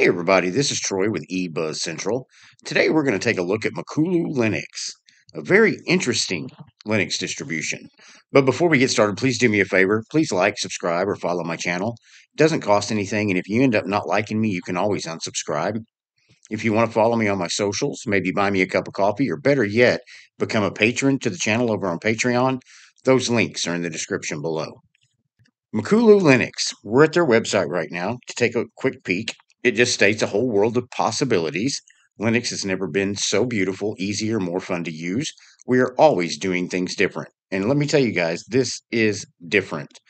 Hey everybody, this is Troy with eBuzz Central. Today we're going to take a look at Makulu Linux, a very interesting Linux distribution. But before we get started, please do me a favor. Please like, subscribe, or follow my channel. It doesn't cost anything, and if you end up not liking me, you can always unsubscribe. If you want to follow me on my socials, maybe buy me a cup of coffee, or better yet, become a patron to the channel over on Patreon, those links are in the description below. Makulu Linux, we're at their website right now to take a quick peek. It just states a whole world of possibilities. Linux has never been so beautiful, easier, more fun to use. We are always doing things different. And let me tell you guys, this is different.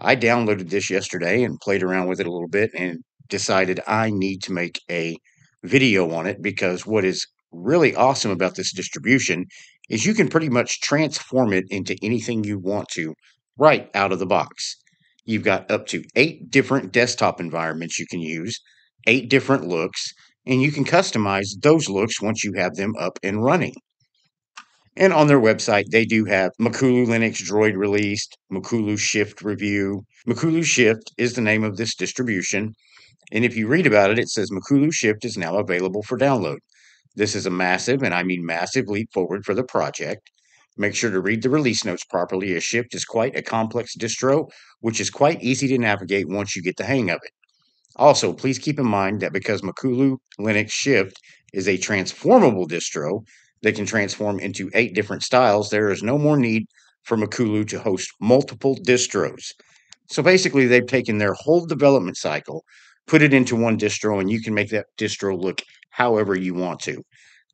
I downloaded this yesterday and played around with it a little bit and decided I need to make a video on it because what is really awesome about this distribution is you can pretty much transform it into anything you want to right out of the box. You've got up to eight different desktop environments you can use, eight different looks, and you can customize those looks once you have them up and running. And on their website, they do have Makulu Linux Droid released, Makulu Shift review. Makulu Shift is the name of this distribution. And if you read about it, it says Makulu Shift is now available for download. This is a massive, and I mean massive, leap forward for the project. Make sure to read the release notes properly, as Shift is quite a complex distro, which is quite easy to navigate once you get the hang of it. Also, please keep in mind that because Makulu Linux Shift is a transformable distro that can transform into eight different styles, there is no more need for Makulu to host multiple distros. So basically, they've taken their whole development cycle, put it into one distro, and you can make that distro look however you want to.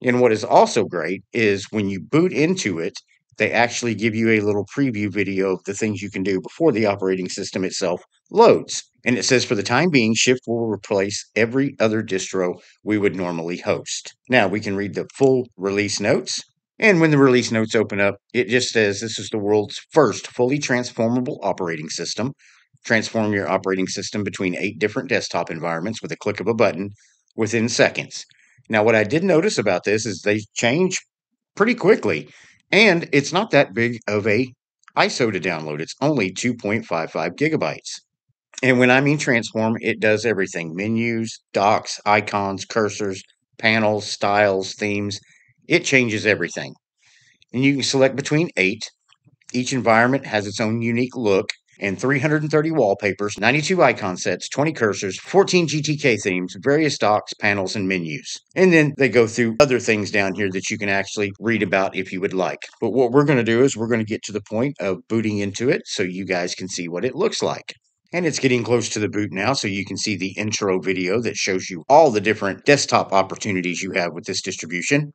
And what is also great is when you boot into it, they actually give you a little preview video of the things you can do before the operating system itself loads. And it says for the time being, Shift will replace every other distro we would normally host. Now we can read the full release notes. And when the release notes open up, it just says this is the world's first fully transformable operating system. Transform your operating system between eight different desktop environments with a click of a button within seconds. Now, what I did notice about this is they change pretty quickly. And it's not that big of a ISO to download. It's only 2.55 gigabytes. And when I mean transform, it does everything menus, docks, icons, cursors, panels, styles, themes. It changes everything. And you can select between eight. Each environment has its own unique look and 330 wallpapers, 92 icon sets, 20 cursors, 14 GTK themes, various docks, panels, and menus. And then they go through other things down here that you can actually read about if you would like. But what we're going to do is we're going to get to the point of booting into it so you guys can see what it looks like. And it's getting close to the boot now, so you can see the intro video that shows you all the different desktop opportunities you have with this distribution.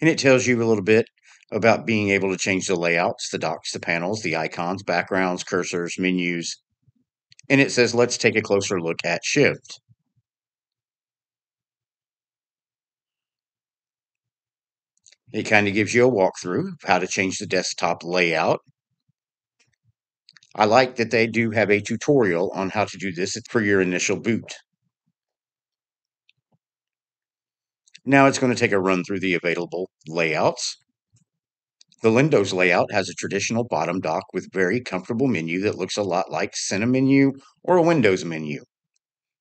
And it tells you a little bit about being able to change the layouts, the docks, the panels, the icons, backgrounds, cursors, menus. And it says, let's take a closer look at Shift. It kind of gives you a walkthrough of how to change the desktop layout. I like that they do have a tutorial on how to do this for your initial boot. Now it's going to take a run through the available layouts. The Windows layout has a traditional bottom dock with very comfortable menu that looks a lot like Cinnamenu or a Windows menu.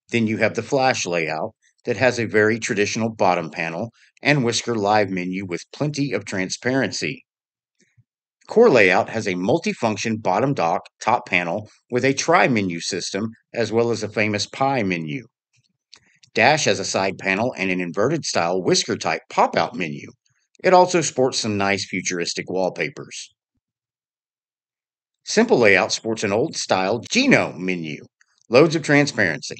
Then you have the Flash layout that has a very traditional bottom panel and Whisker Live menu with plenty of transparency. Core layout has a multifunction bottom dock top panel with a tri-menu system as well as a famous pie menu. Dash has a side panel and an inverted style whisker type pop-out menu. It also sports some nice futuristic wallpapers. Simple Layout sports an old style GNOME menu, loads of transparency.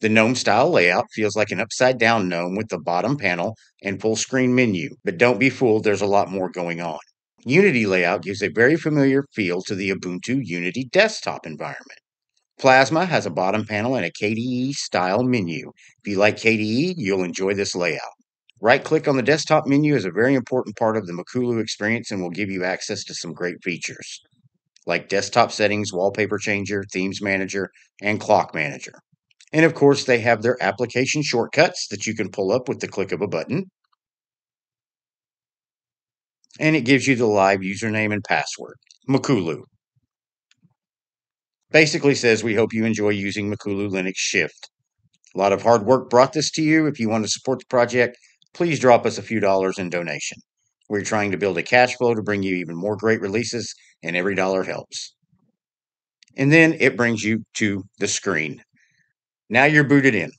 The GNOME style layout feels like an upside down GNOME with the bottom panel and full screen menu, but don't be fooled, there's a lot more going on. Unity layout gives a very familiar feel to the Ubuntu Unity desktop environment. Plasma has a bottom panel and a KDE style menu. If you like KDE, you'll enjoy this layout. Right click on the desktop menu is a very important part of the Makulu experience and will give you access to some great features like desktop settings, wallpaper changer, themes manager, and clock manager. And of course, they have their application shortcuts that you can pull up with the click of a button. And it gives you the live username and password, Makulu. Basically says we hope you enjoy using Makulu Linux Shift. A lot of hard work brought this to you. If you want to support the project, please drop us a few dollars in donation. We're trying to build a cash flow to bring you even more great releases, and every dollar helps. And then it brings you to the screen. Now you're booted in.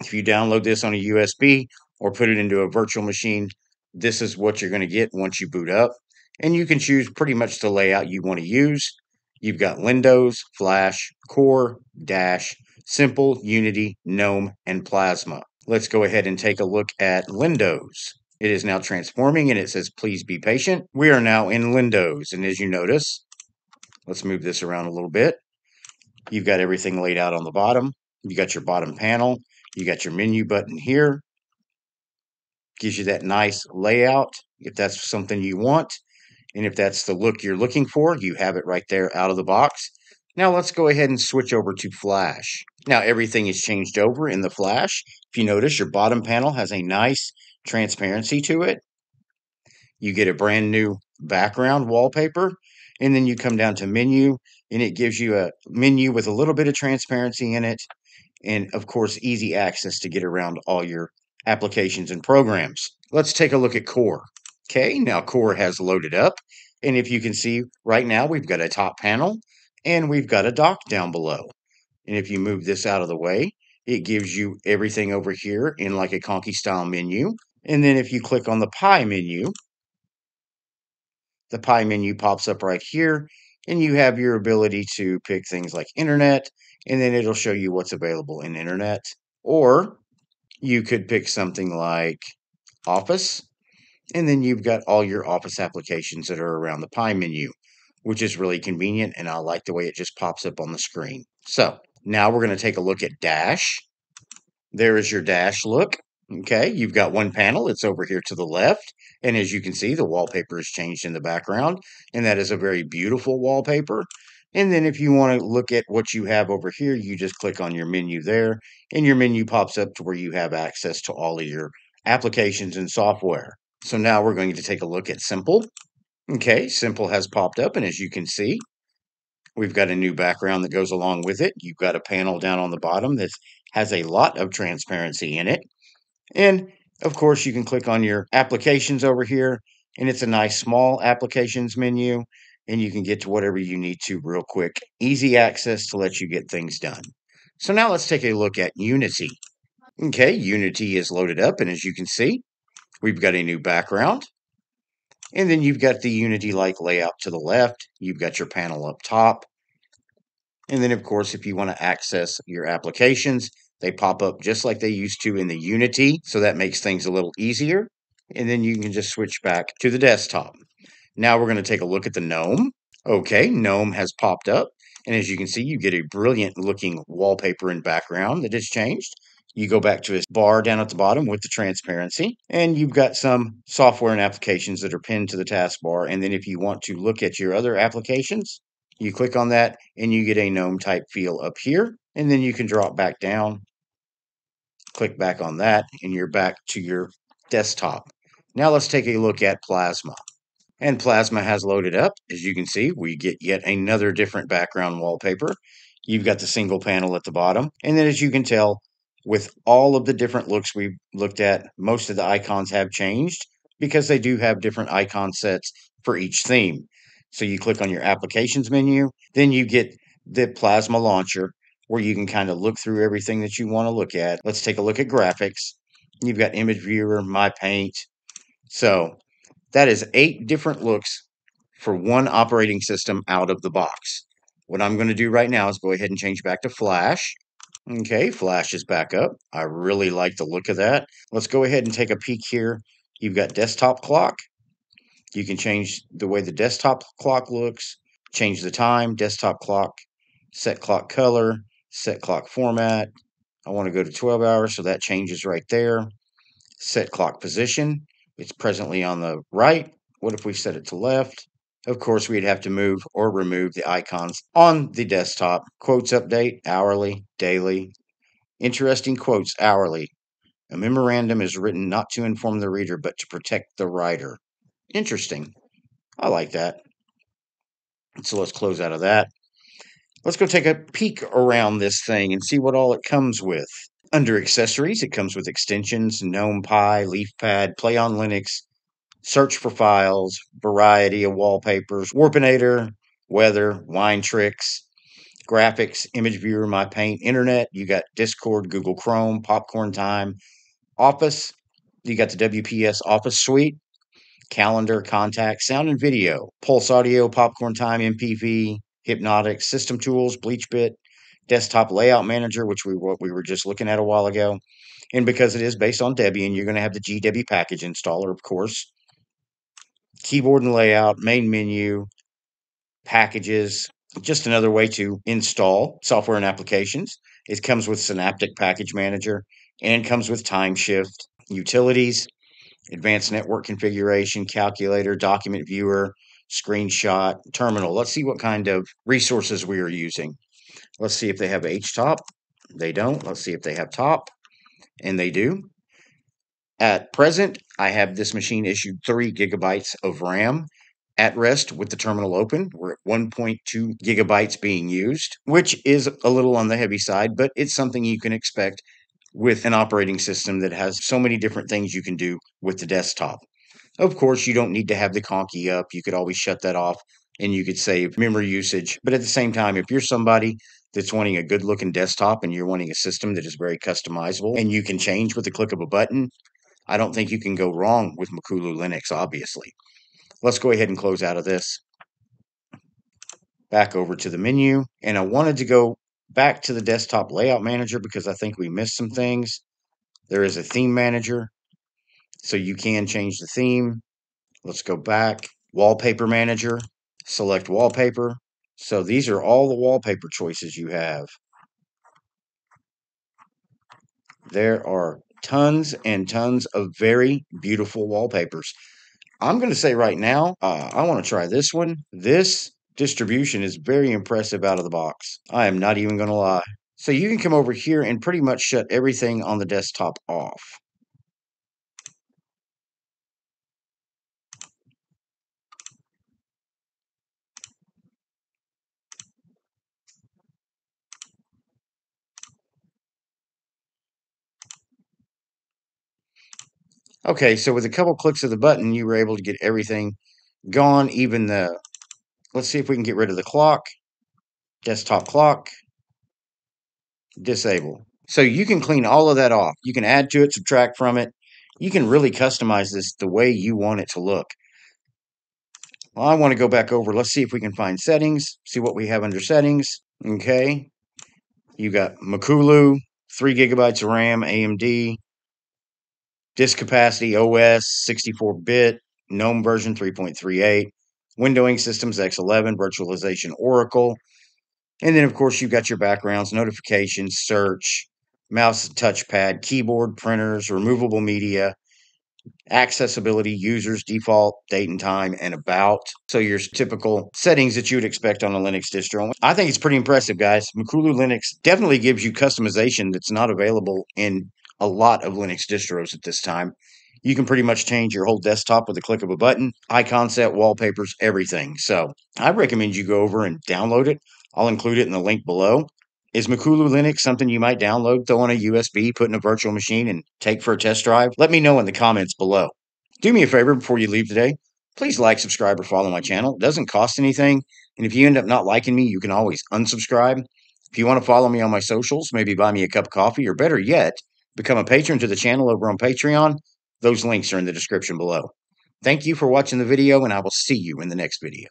If you download this on a USB or put it into a virtual machine, this is what you're going to get once you boot up. And you can choose pretty much the layout you want to use. You've got Windows, Flash, Core, Dash, Simple, Unity, GNOME, and Plasma. Let's go ahead and take a look at Windows. It is now transforming and it says, please be patient. We are now in Windows. And as you notice, let's move this around a little bit. You've got everything laid out on the bottom. You got your bottom panel. You got your menu button here. Gives you that nice layout if that's something you want. And if that's the look you're looking for, you have it right there out of the box. Now let's go ahead and switch over to Flash. Now everything is changed over in the Flash. If you notice, your bottom panel has a nice transparency to it. You get a brand new background wallpaper, and then you come down to menu, and it gives you a menu with a little bit of transparency in it, and of course, easy access to get around all your applications and programs. Let's take a look at Core. Okay, now Core has loaded up, and if you can see right now, we've got a top panel and we've got a dock down below. And if you move this out of the way, it gives you everything over here in like a Conky style menu. And then if you click on the pie menu, the pie menu pops up right here and you have your ability to pick things like internet and then it'll show you what's available in internet. Or you could pick something like office and then you've got all your office applications that are around the pie menu which is really convenient. And I like the way it just pops up on the screen. So now we're going to take a look at Dash. There is your Dash look. Okay, you've got one panel. It's over here to the left. And as you can see, the wallpaper has changed in the background. And that is a very beautiful wallpaper. And then if you want to look at what you have over here, you just click on your menu there. And your menu pops up to where you have access to all of your applications and software. So now we're going to take a look at Simple. Okay, Simple has popped up, and as you can see, we've got a new background that goes along with it. You've got a panel down on the bottom that has a lot of transparency in it. And of course, you can click on your applications over here, and it's a nice small applications menu, and you can get to whatever you need to real quick. Easy access to let you get things done. So now let's take a look at Unity. Okay, Unity is loaded up, and as you can see, we've got a new background. And then you've got the Unity-like layout to the left. You've got your panel up top. And then, of course, if you want to access your applications, they pop up just like they used to in the Unity. So that makes things a little easier. And then you can just switch back to the desktop. Now we're going to take a look at the GNOME. Okay, GNOME has popped up. And as you can see, you get a brilliant looking wallpaper and background that has changed. You go back to his bar down at the bottom with the transparency, and you've got some software and applications that are pinned to the taskbar. And then if you want to look at your other applications, you click on that and you get a GNOME type feel up here. And then you can drop back down, click back on that, and you're back to your desktop. Now let's take a look at Plasma. And Plasma has loaded up. As you can see, we get yet another different background wallpaper. You've got the single panel at the bottom. And then as you can tell, with all of the different looks we've looked at, most of the icons have changed because they do have different icon sets for each theme. So you click on your applications menu, then you get the Plasma launcher where you can kind of look through everything that you want to look at. Let's take a look at graphics. You've got Image Viewer, My Paint. So that is eight different looks for one operating system out of the box. What I'm going to do right now is go ahead and change back to Flash. Okay, flash is back up. I really like the look of that. Let's go ahead and take a peek here. You've got desktop clock. You can change the way the desktop clock looks, change the time, desktop clock, set clock color, set clock format. I want to go to 12 hours, so that changes right there. Set clock position. It's presently on the right. What if we set it to left? Of course, we'd have to move or remove the icons on the desktop. Quotes update hourly, daily. Interesting quotes hourly. A memorandum is written not to inform the reader, but to protect the writer. Interesting. I like that. So let's close out of that. Let's go take a peek around this thing and see what all it comes with. Under accessories, it comes with extensions, GNOME-Pie, LeafPad, Play on Linux, search for files, variety of wallpapers, Warpinator, weather, Winetricks, graphics, image viewer, my paint, internet. You got Discord, Google Chrome, Popcorn Time, Office. You got the WPS Office Suite, calendar, contact, sound and video, Pulse Audio, Popcorn Time, MPV, Hypnotix, System Tools, BleachBit, Desktop Layout Manager, which we what we were just looking at a while ago. And because it is based on Debian, you're going to have the GW package installer, of course. Keyboard and layout, main menu, packages, just another way to install software and applications. It comes with Synaptic Package Manager and comes with Timeshift, utilities, advanced network configuration, calculator, document viewer, screenshot, terminal. Let's see what kind of resources we are using. Let's see if they have HTOP. They don't. Let's see if they have top. And they do. At present, I have this machine issued 3 gigabytes of RAM at rest with the terminal open. We're at 1.2 gigabytes being used, which is a little on the heavy side, but it's something you can expect with an operating system that has so many different things you can do with the desktop. Of course, you don't need to have the conky up. You could always shut that off and you could save memory usage. But at the same time, if you're somebody that's wanting a good looking desktop and you're wanting a system that is very customizable and you can change with the click of a button, I don't think you can go wrong with Makulu Linux, obviously. Let's go ahead and close out of this. Back over to the menu. And I wanted to go back to the desktop layout manager because I think we missed some things. There is a theme manager, so you can change the theme. Let's go back. Wallpaper manager, select wallpaper. So these are all the wallpaper choices you have. There are tons and tons of very beautiful wallpapers. I'm going to say right now, uh, I want to try this one. This distribution is very impressive out of the box. I am not even going to lie. So you can come over here and pretty much shut everything on the desktop off. Okay, so with a couple clicks of the button, you were able to get everything gone, even the, let's see if we can get rid of the clock, desktop clock, disable. So you can clean all of that off. You can add to it, subtract from it. You can really customize this the way you want it to look. Well, I want to go back over. Let's see if we can find settings, see what we have under settings. Okay. You got Makulu, 3 gigabytes of RAM, AMD, Disk capacity OS 64 bit, GNOME version 3.38, windowing systems X11, virtualization Oracle. And then, of course, you've got your backgrounds, notifications, search, mouse, touchpad, keyboard, printers, removable media, accessibility, users, default, date and time, and about. So your typical settings that you would expect on a Linux distro. I think it's pretty impressive, guys. Makulu Linux definitely gives you customization that's not available in a lot of Linux distros at this time. You can pretty much change your whole desktop with a click of a button, icon set, wallpapers, everything. So I recommend you go over and download it. I'll include it in the link below. Is Makulu Linux something you might download, throw on a USB, put in a virtual machine, and take for a test drive? Let me know in the comments below. Do me a favor before you leave today. Please like, subscribe, or follow my channel. It doesn't cost anything. And if you end up not liking me, you can always unsubscribe. If you want to follow me on my socials, maybe buy me a cup of coffee, or better yet, become a patron to the channel over on Patreon, those links are in the description below. Thank you for watching the video, and I will see you in the next video.